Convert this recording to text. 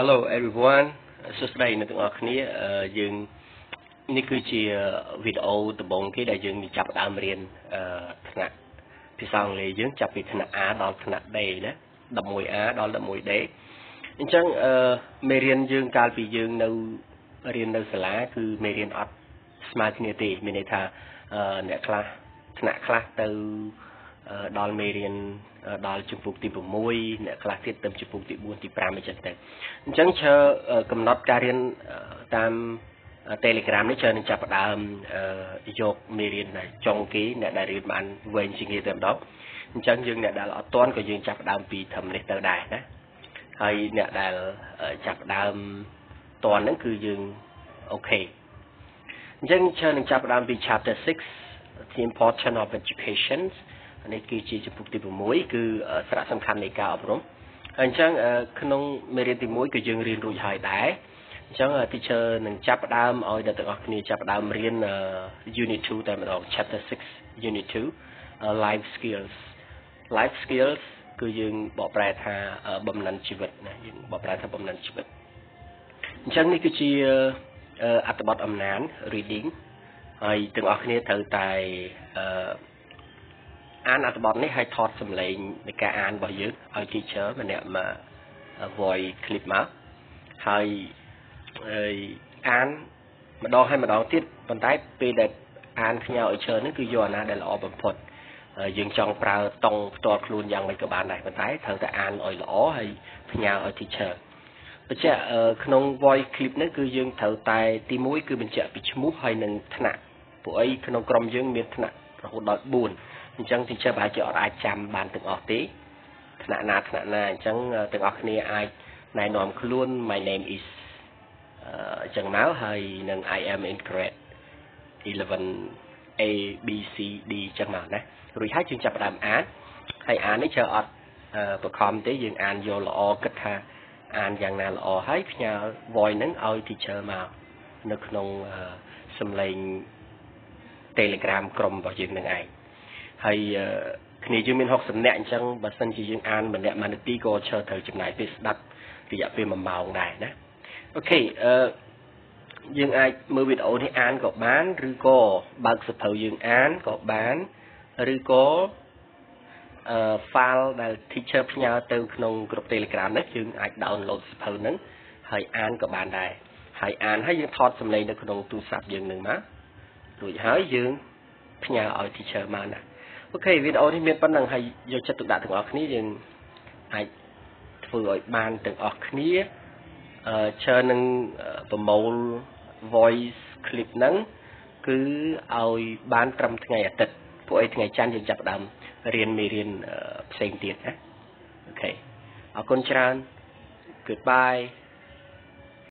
Hello everyone សួស្តីអ្នកទាំងអស់គ្នាយើងនេះគឺជាវីដេអូដំបូងគេដែលយើងចាប់ដើមរៀនថ្នាក់ភាសាអង់គ្លេសយើងចាប់ពីថ្នាក់ A ដល់ថ្នាក់ D ណា 11A ដល់ 11D អញ្ចឹងមេរៀនយើងកាលពីយើងនៅរៀននៅសាលាគឺមេរៀនអត់ស្មើគ្នាទេមានន័យថាអ្នកខ្លះថ្នាក់ខ្លះទៅ ដល់មេរៀនដល់ជំពូកទី6អ្នកខ្លះទៀតទៅជំពូកទី4ទី5អញ្ចឹងទៅអញ្ចឹងឈើកំណត់ការរៀនតាម Telegram នេះច្រើននឹងចាប់ផ្ដើមយកមេរៀនចុងគេអ្នកដែលរៀនបានវែងជាងគេតែម្ដងអញ្ចឹងយើងអ្នកដែលអត់ទាន់ក៏យើងចាប់ផ្ដើមពីធំនេះទៅដែរណាហើយអ្នកដែលចាប់ផ្ដើមតាន់ហ្នឹងគឺយើងអូខេអញ្ចឹងច្រើននឹងចាប់ផ្ដើមពី chapter 6 the importance of education នេះគឺជាចំពុកទី6គឺសារៈសំខាន់នៃការអប់រំហើយអញ្ចឹងក្នុងមេរៀនទី1គឺយើងរៀនរួចហើយដែរអញ្ចឹង teacher នឹងចាប់ផ្ដើមឲ្យអ្នកទាំងអស់គ្នាចាប់ផ្ដើមរៀន unit 2តែម្ដង chapter 6 unit 2 life skills life skills គឺយើងបកប្រែថាបំណិនជីវិតណាយើងបកប្រែថាបំណិនជីវិតអញ្ចឹងនេះគឺជាអត្ថបទអំណាន reading ហើយទាំងអស់គ្នាត្រូវតែអឺ អានអត្ថបទនេះហើយថតសម្លេងនៃការអានរបស់យើងឲ្យ teacher ម្នាក់មក voice clip មកហើយអានម្ដងហើយម្ដងទៀតប៉ុន្តែពេលដែលអានផ្ញើឲ្យឈើនេះគឺយកអាណាដែលល្អបំផុតយើងចង់ប្រើតង់ផ្ទាល់ខ្លួនយ៉ាងម៉េចក៏បានដែរប៉ុន្តែត្រូវតែអានឲ្យល្អហើយផ្ញើឲ្យ teacher បញ្ជាក់ក្នុង voice clip នេះគឺយើងត្រូវតែទី1គឺបញ្ជាក់ពីឈ្មោះហើយនិងថ្នាក់ពួកអីក្នុងក្រុមយើងមានថ្នាក់រហូតដល់4 អញ្ចឹង teacher ប្រហែលជាអត់អាចចាំបានទាំងអស់ទេថ្នាក់ណាថ្នាក់ណាអញ្ចឹងទាំងអស់គ្នាអាចណែនាំខ្លួន my name is អញ្ចឹងមកហើយនឹង I am in grade 11 A B C D អញ្ចឹងមកណារួចហើយយើងចាប់ផ្ដើមអានហើយអាននេះ chờ អត់បខំទេយើងអានយកល្អគិតថាអានយ៉ាងណាល្អហើយផ្ញើ voice ហ្នឹងឲ្យ teacher មកនៅក្នុងសំឡេង Telegram ក្រុមរបស់យើងនឹងឯង ហើយគ្នាយើងមាន60នាក់អញ្ចឹងបើសិនជាយើងអានម្នាក់មួយនាទីក៏ឈើត្រូវចំណាយពេលស្ដាប់រយៈពេល1ម៉ោងដែរណាអូខេអឺយើងអាចមើលវីដេអូនេះអានក៏បានឬក៏បើកសភៅយើងអានក៏បានឬក៏អឺ file ដែល teacher ផ្ញើទៅក្នុងក្រុម Telegram នេះយើងអាច download សភៅហ្នឹងហើយអានក៏បានដែរហើយអានហើយយើងថតសម្លេងនៅក្នុងទូរស័ព្ទយើងនឹងមករួចហើយយើងផ្ញើឲ្យ teacher មកណា អូខេវីដេអូនេះមានប៉ុណ្្នឹងហើយយកចិត្តទុកដាក់ទាំងអស់គ្នាយើងអាចធ្វើឲ្យបានទាំងអស់គ្នាអឺច្រើននឹងប្រមូល voice clip ហ្នឹងគឺឲ្យបានត្រឹមថ្ងៃអាទិត្យពួកអីថ្ងៃច័ន្ទយើងចាប់ផ្ដើមរៀនមេរៀនផ្សេងទៀតណាអូខេអរគុណច្រើន goodbye